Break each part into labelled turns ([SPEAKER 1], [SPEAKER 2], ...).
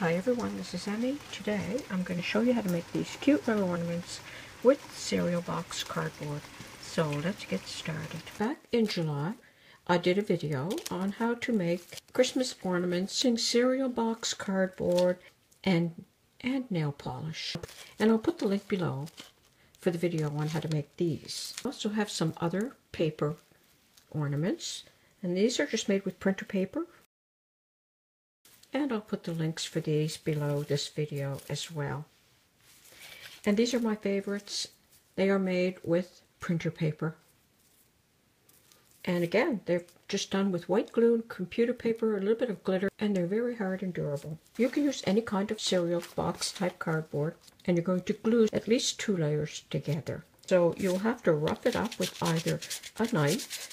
[SPEAKER 1] Hi everyone, this is Emi. Today I'm going to show you how to make these cute little ornaments with cereal box cardboard. So let's get started. Back in July, I did a video on how to make Christmas ornaments in cereal box cardboard and, and nail polish. And I'll put the link below for the video on how to make these. I also have some other paper ornaments. And these are just made with printer paper and I'll put the links for these below this video as well. And these are my favorites. They are made with printer paper. And again, they're just done with white glue, and computer paper, a little bit of glitter, and they're very hard and durable. You can use any kind of cereal box type cardboard, and you're going to glue at least two layers together. So you'll have to rough it up with either a knife,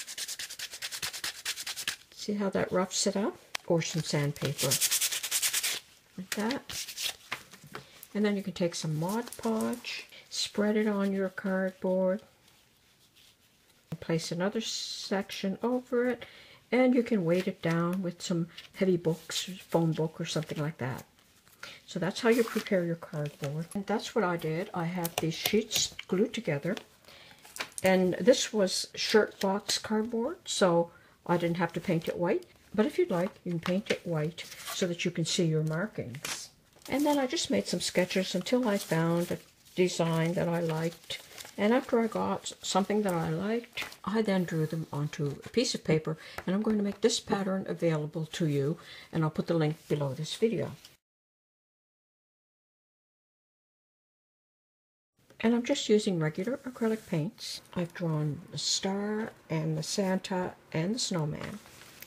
[SPEAKER 1] see how that roughs it up, or some sandpaper like that. And then you can take some Mod Podge, spread it on your cardboard, place another section over it, and you can weight it down with some heavy books, phone book or something like that. So that's how you prepare your cardboard. And that's what I did. I have these sheets glued together. And this was shirt box cardboard, so I didn't have to paint it white. But if you'd like, you can paint it white so that you can see your markings. And then I just made some sketches until I found a design that I liked. And after I got something that I liked, I then drew them onto a piece of paper. And I'm going to make this pattern available to you. And I'll put the link below this video. And I'm just using regular acrylic paints. I've drawn the star and the Santa and the snowman.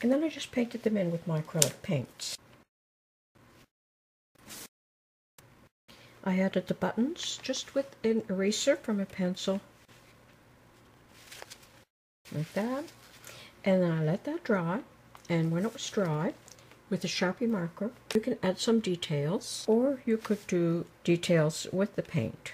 [SPEAKER 1] And then I just painted them in with my acrylic paints. I added the buttons just with an eraser from a pencil. Like that. And then I let that dry. And when it was dry, with a Sharpie marker, you can add some details, or you could do details with the paint.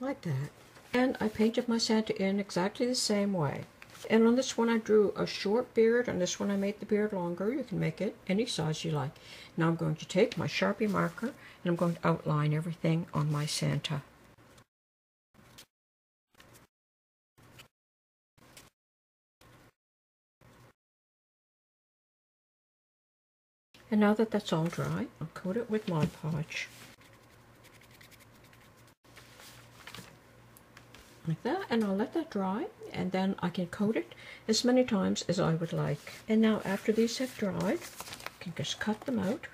[SPEAKER 1] Like that. And I painted my Santa in exactly the same way. And on this one I drew a short beard, on this one I made the beard longer. You can make it any size you like. Now I'm going to take my Sharpie marker and I'm going to outline everything on my Santa. And now that that's all dry, I'll coat it with Mod Podge. Like that and I'll let that dry and then I can coat it as many times as I would like. And now after these have dried, I can just cut them out.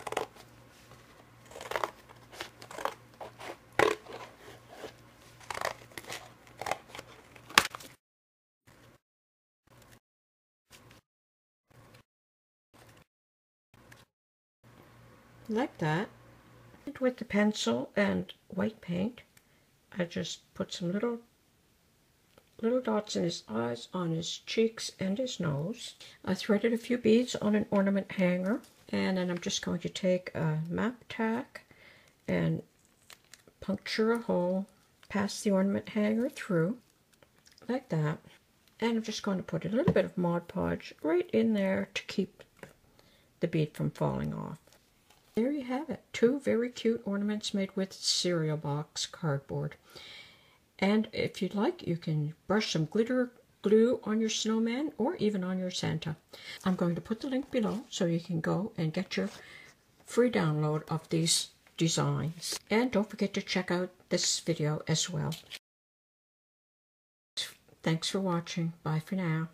[SPEAKER 1] Like that. And with the pencil and white paint, I just put some little little dots in his eyes, on his cheeks, and his nose. I threaded a few beads on an ornament hanger, and then I'm just going to take a map tack and puncture a hole pass the ornament hanger through, like that. And I'm just going to put a little bit of Mod Podge right in there to keep the bead from falling off. There you have it. Two very cute ornaments made with cereal box cardboard. And if you'd like, you can brush some glitter glue on your snowman or even on your Santa. I'm going to put the link below so you can go and get your free download of these designs. And don't forget to check out this video as well. Thanks for watching. Bye for now.